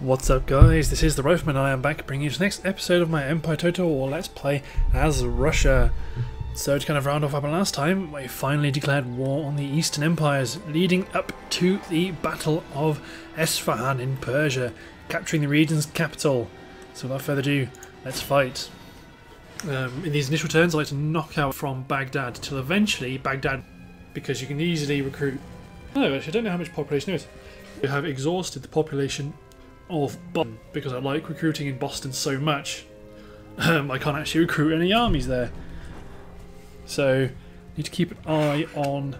What's up guys, this is the Rifleman I am back bringing you the next episode of my Empire Total War Let's Play as Russia. So to kind of round off happened last time, we finally declared war on the Eastern Empires, leading up to the Battle of Esfahan in Persia, capturing the region's capital. So without further ado, let's fight. Um, in these initial turns I like to knock out from Baghdad till eventually Baghdad, because you can easily recruit... No, actually I don't know how much population there is. We have exhausted the population of Boston because I like recruiting in Boston so much. Um, I can't actually recruit any armies there, so need to keep an eye on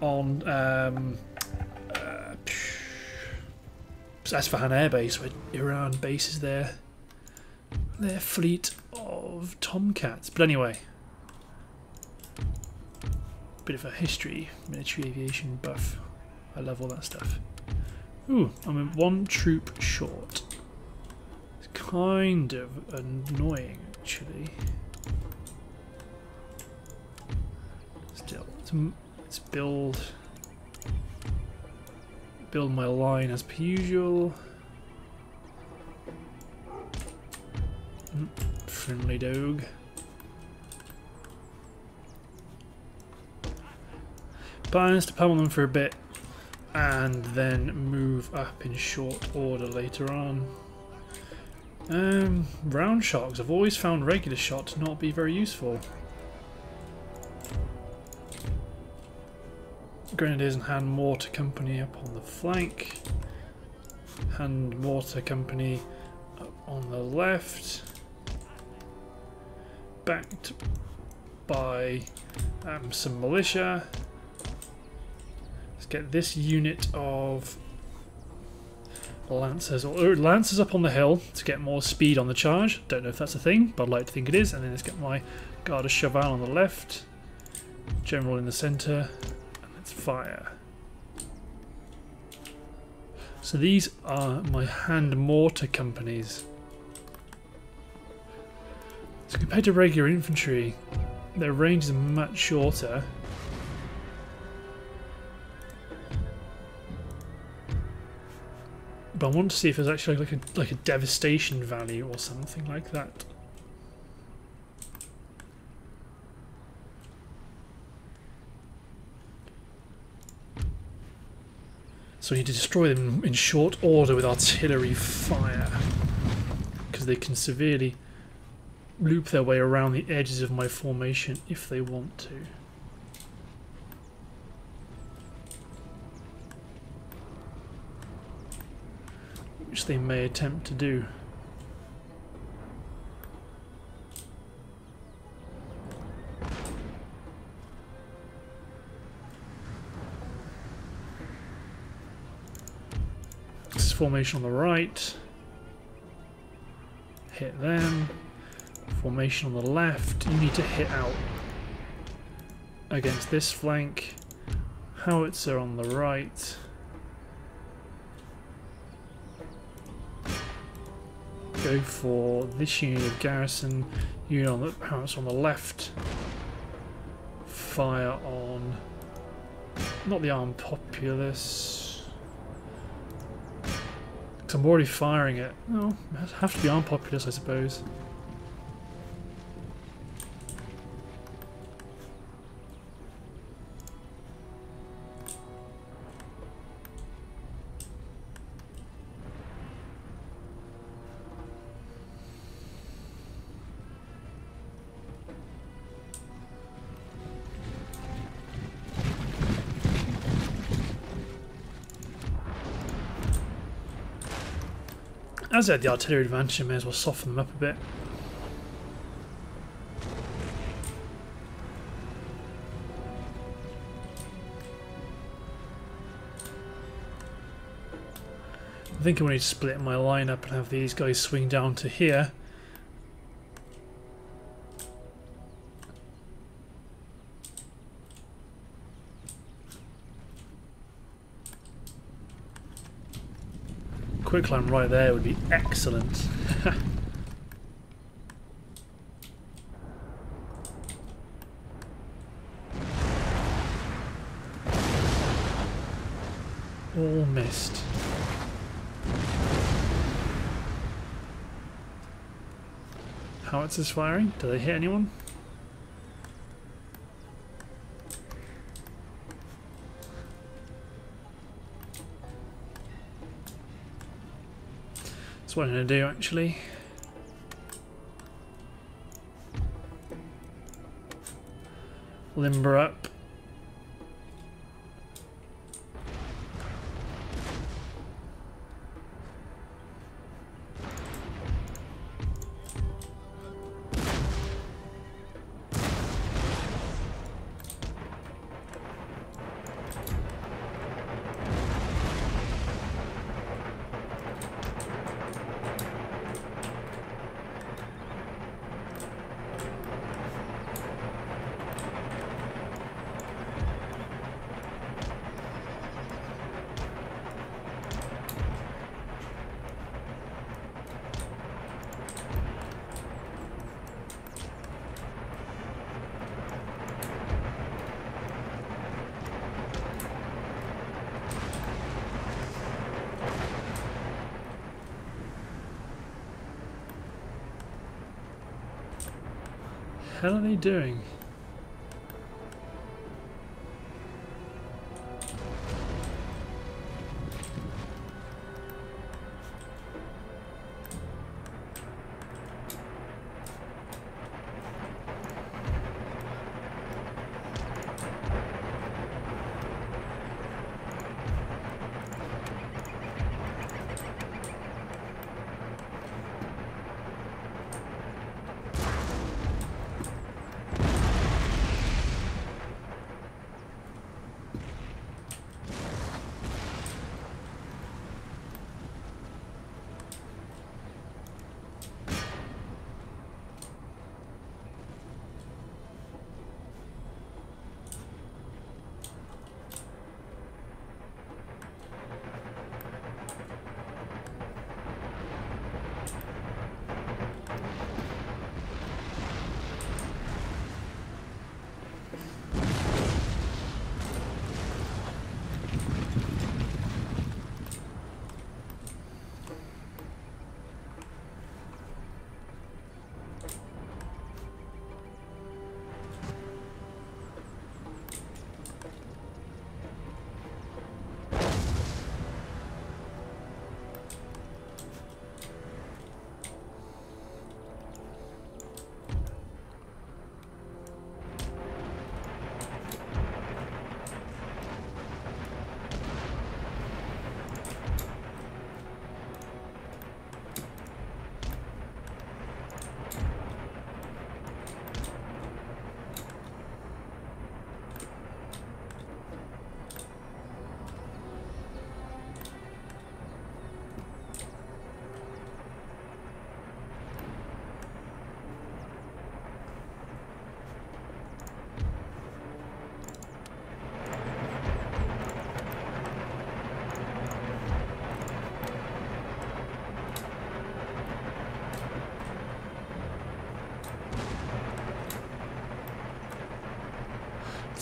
on um, uh, Esfahan Air Base, where Iran bases their their fleet of Tomcats. But anyway, bit of a history, military aviation buff. I love all that stuff. Ooh, I'm one troop short. It's kind of annoying, actually. Still, let's, build build my line as per usual. Mm, friendly dog. Plans to pummel them for a bit and then move up in short order later on. Um, round shocks. I've always found regular shot to not be very useful. Grenadiers and hand mortar company up on the flank. Hand mortar company up on the left. Backed by um, some militia. Get this unit of Lancers, or Lancers up on the hill to get more speed on the charge. Don't know if that's a thing, but I'd like to think it is. And then let's get my Garde Cheval on the left, General in the centre, and let's fire. So these are my hand mortar companies. So compared to regular infantry, their range is much shorter. But I want to see if there's actually like a like a devastation value or something like that. So we need to destroy them in short order with artillery fire. Because they can severely loop their way around the edges of my formation if they want to. They may attempt to do. This is formation on the right. Hit them. Formation on the left. You need to hit out against this flank. Howitzer on the right. Go for this unit of garrison unit on the on the left. Fire on not the armed populace. Cause I'm already firing it. No, it have to be armed populace I suppose. As I had the artillery advantage, I may as well soften them up a bit. I think I need to split my line up and have these guys swing down to here. quick climb right there would be excellent. All missed. Howitzers firing? Do they hit anyone? That's what I'm going to do actually. Limber up. Hell are they doing?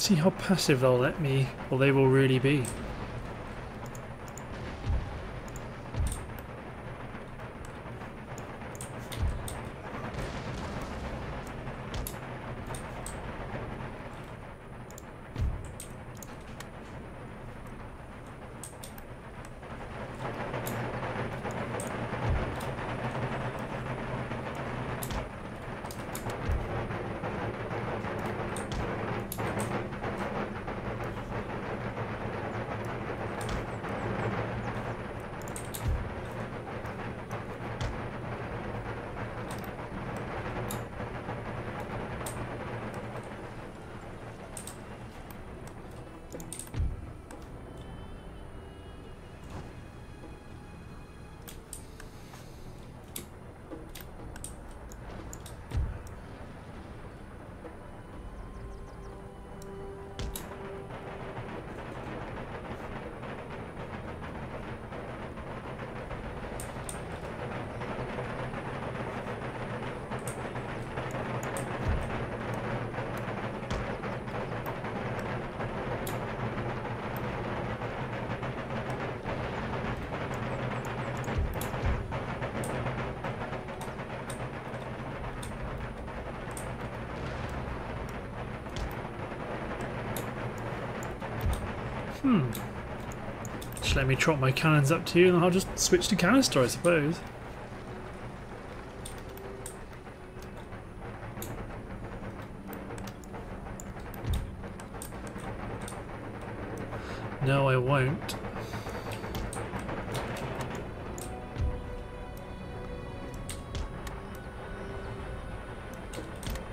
See how passive they'll let me, or they will really be. Hmm. Just let me trot my cannons up to you and I'll just switch to canister, I suppose. No, I won't.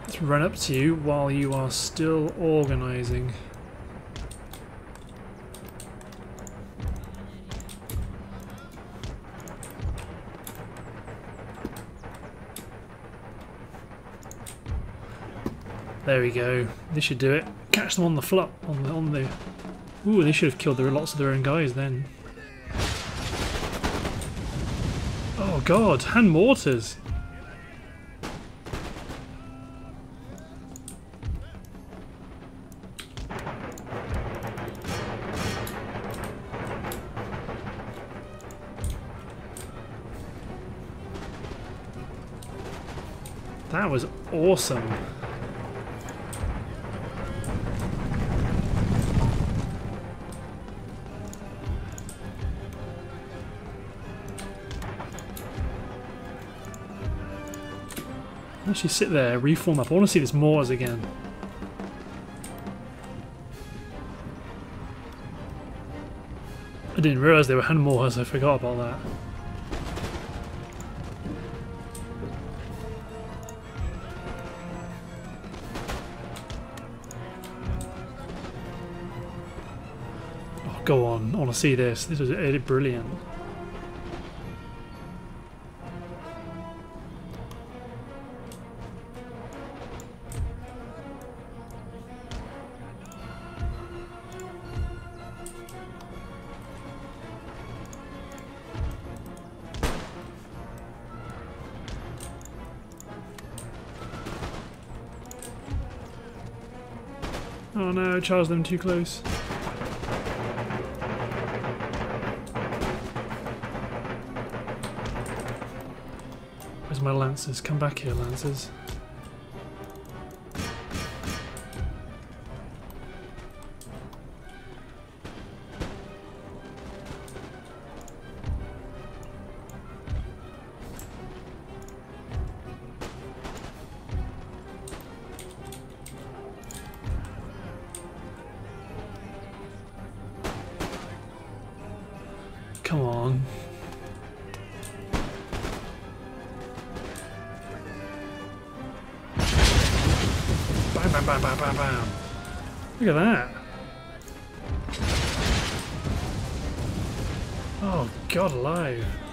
Let's run up to you while you are still organising. There we go. This should do it. Catch them on the flop on the on the Ooh, they should have killed their, lots of their own guys then. Oh god, hand mortars! That was awesome. Actually sit there, reform up. I want to see this Moors again. I didn't realise they were hand Moors, I forgot about that. Oh, go on. I want to see this. This is brilliant. Oh no, charge them too close. Where's my lancers? Come back here, lancers. Oh, God alive.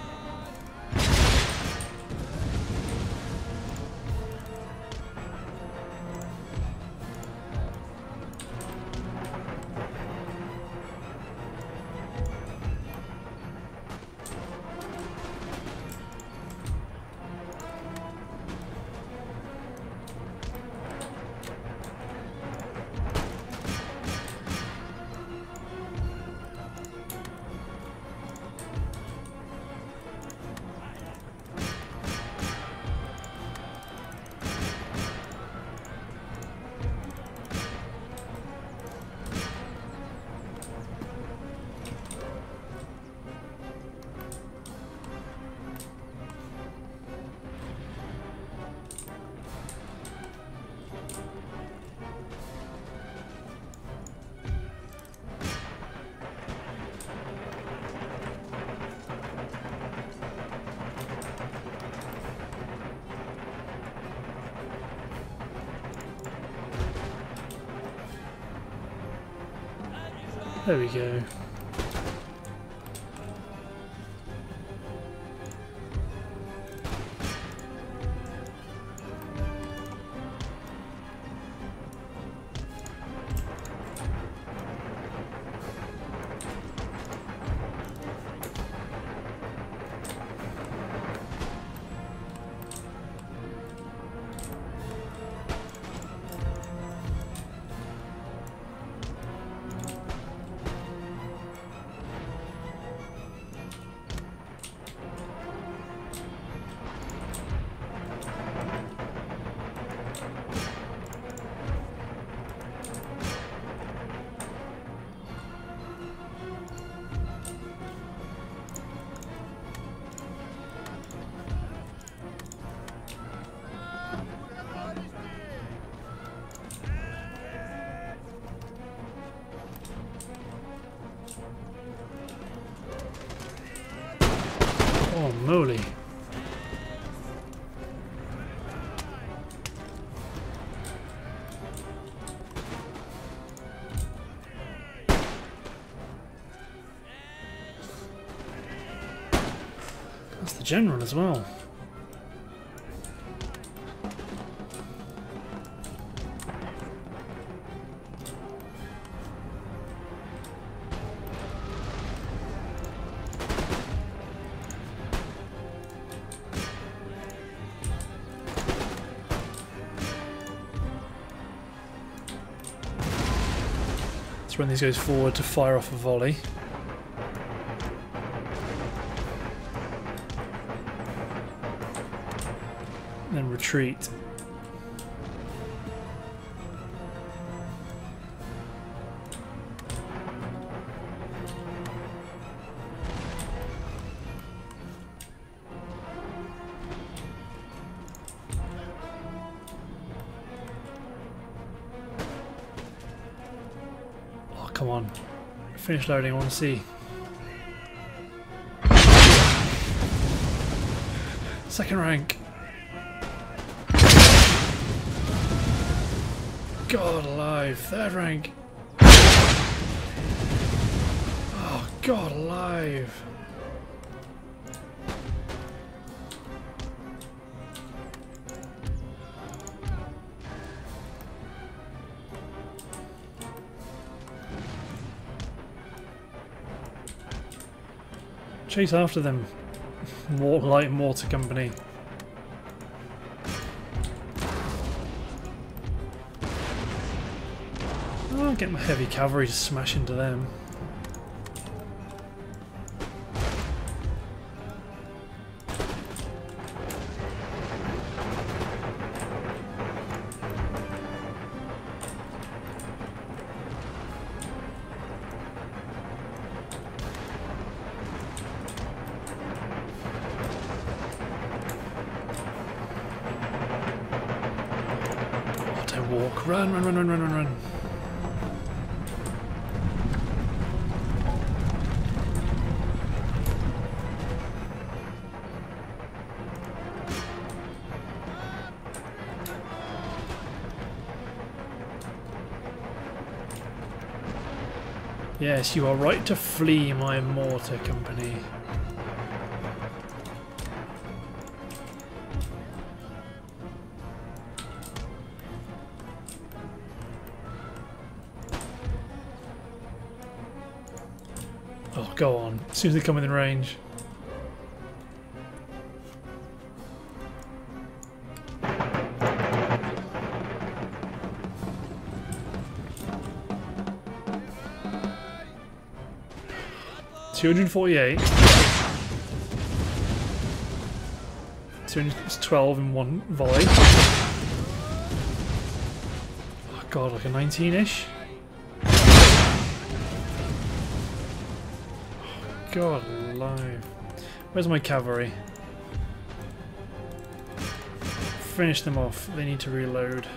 There we go. Moly. That's the general as well. When these goes forward to fire off a volley. Then retreat. Finish loading, I want to see. Second rank. God alive. Third rank. Oh, God alive. Chase after them. More light mortar company. I'll get my heavy cavalry to smash into them. Run, run, run, run, run, run, run. Yes, you are right to flee, my mortar company. Oh, go on. As soon as they come within range. Two hundred forty-eight. Two hundred twelve in one volley. Oh god, like a nineteen-ish. God alive. Where's my cavalry? Finish them off. They need to reload.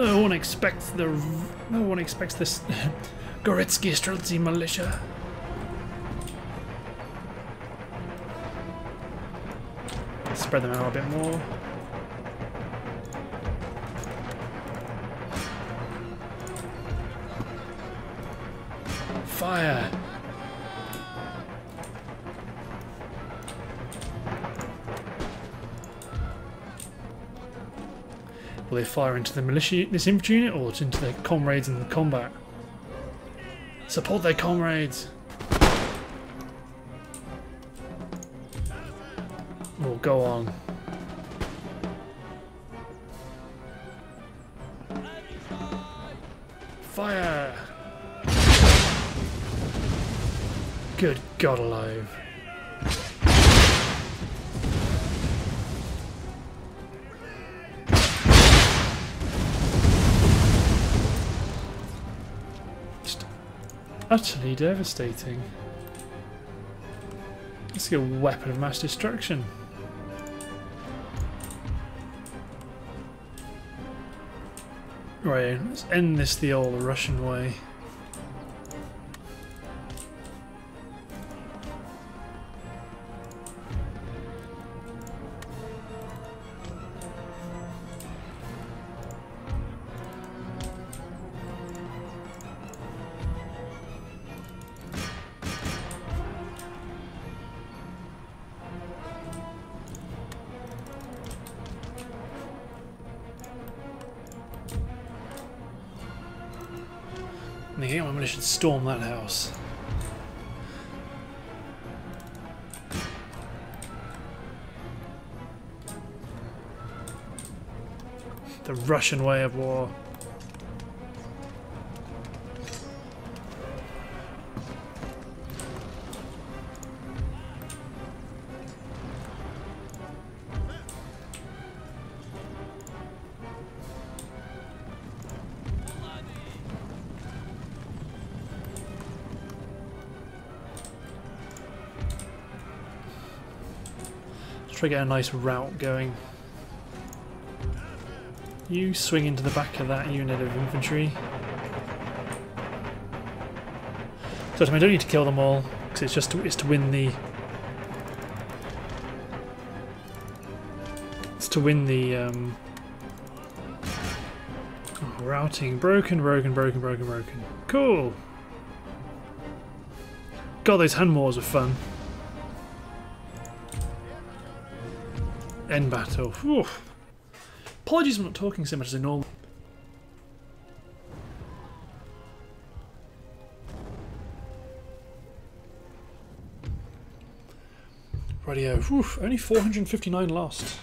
No one expects the... No one expects this Goretsky Streltsy militia. Spread them out a bit more. Fire! They fire into the militia, this infantry unit, or into their comrades in the combat? Support their comrades! We'll go on. Fire! Good God alive. Utterly devastating. Let's get a weapon of mass destruction. Right, let's end this the old Russian way. I think I should storm that house. The Russian way of war. Try get a nice route going. You swing into the back of that unit of infantry. So I don't need to kill them all, because it's just to, it's to win the it's to win the um, oh, routing. Broken, broken, broken, broken, broken. Cool. God, those hand wars are fun. End battle. Whew. Apologies I'm not talking so much as I normally. Radio. Whew. Only 459 lost.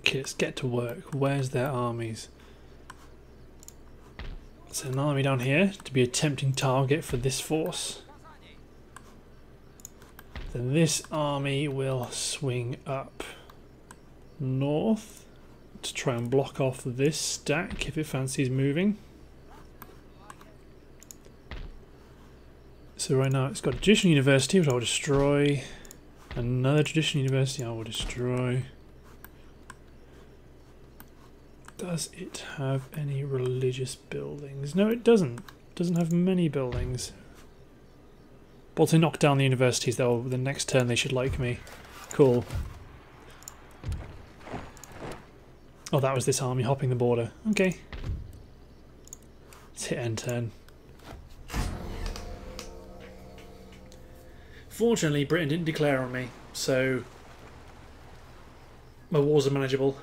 Okay, let's get to work. Where's their armies? There's an army down here to be a tempting target for this force. This army will swing up north to try and block off this stack if it fancies moving. So right now it's got a traditional university which I will destroy. Another traditional university I will destroy. Does it have any religious buildings? No it doesn't. It doesn't have many buildings. But to knock down the universities though, the next turn they should like me. Cool. Oh, that was this army hopping the border. Okay. Let's hit end turn. Fortunately, Britain didn't declare on me, so my wars are manageable.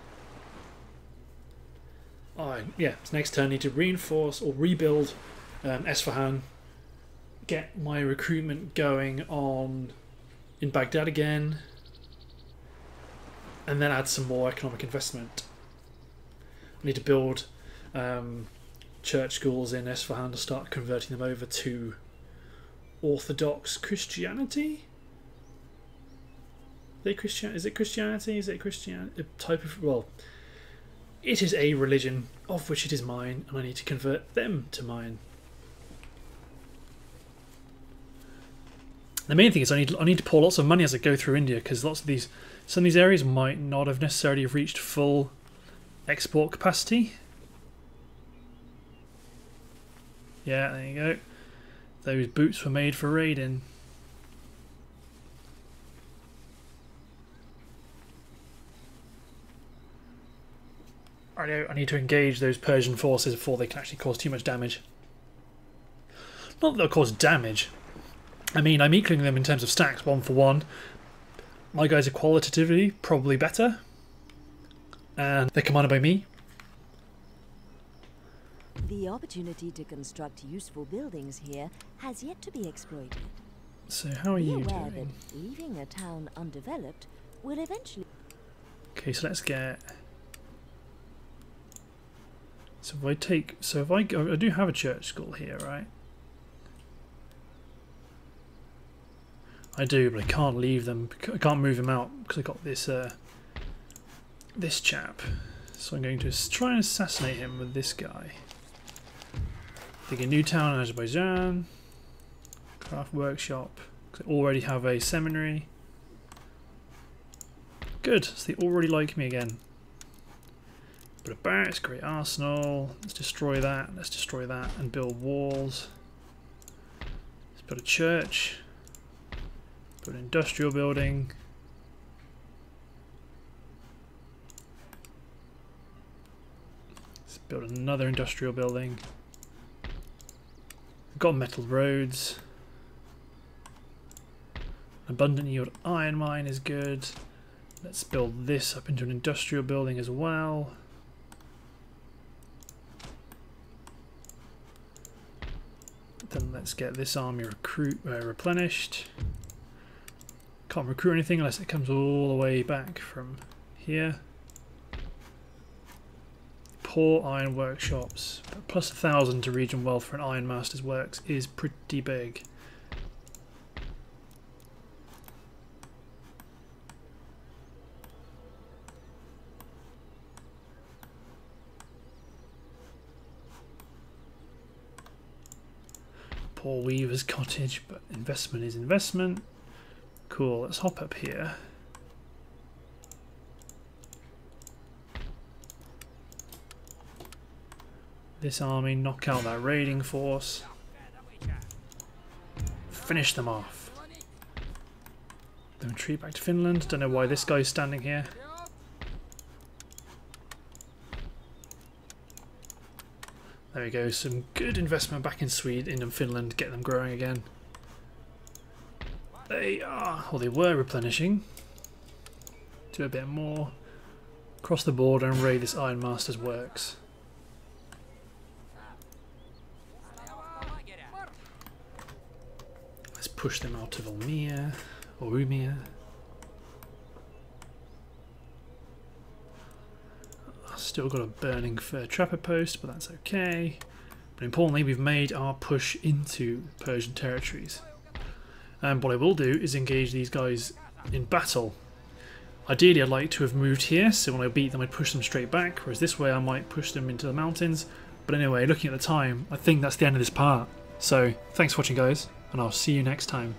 Alright, yeah, next turn I need to reinforce or rebuild um, Esfahan get my recruitment going on in Baghdad again and then add some more economic investment. I need to build um, church schools in Esfahan to start converting them over to Orthodox Christianity. They Christian? Is it Christianity? Is it Christian? A type of well, it is a religion of which it is mine, and I need to convert them to mine. The main thing is I need I need to pour lots of money as I go through India because lots of these some of these areas might not have necessarily reached full export capacity. Yeah, there you go. Those boots were made for raiding. I know I need to engage those Persian forces before they can actually cause too much damage. Not that they'll cause damage, I mean, I'm equaling them in terms of stacks, one for one. My guys are qualitatively probably better. And they're commanded by me. The opportunity to construct useful buildings here has yet to be exploited. So how are be you aware doing? that leaving a town undeveloped will eventually Okay, so let's get... So if I take... So if I go... I do have a church school here, right? I do, but I can't leave them. I can't move them out because I got this uh, this chap. So I'm going to try and assassinate him with this guy. Thinking Newtown and Azerbaijan. Craft workshop. They already have a seminary. Good, so they already like me again. Put a barracks, great arsenal. Let's destroy that. Let's destroy that and build walls. Let's build a church. Build an industrial building. Let's build another industrial building. got metal roads. Abundant yield iron mine is good. Let's build this up into an industrial building as well. Then let's get this army recruit uh, replenished. Can't recruit anything unless it comes all the way back from here. Poor iron workshops. But plus a thousand to region wealth for an iron master's works is pretty big. Poor Weaver's cottage, but investment is investment. Cool, let's hop up here. This army, knock out that raiding force. Finish them off. Then retreat back to Finland. Don't know why this guy's standing here. There we go, some good investment back in Sweden and Finland, get them growing again. They are, or they were replenishing. Do a bit more. Cross the border and raid this Iron Master's works. Let's push them out of Valmir or Umir. Still got a burning fur trapper post, but that's okay. But importantly, we've made our push into Persian territories. And what I will do is engage these guys in battle. Ideally, I'd like to have moved here, so when I beat them, I'd push them straight back, whereas this way I might push them into the mountains. But anyway, looking at the time, I think that's the end of this part. So, thanks for watching, guys, and I'll see you next time.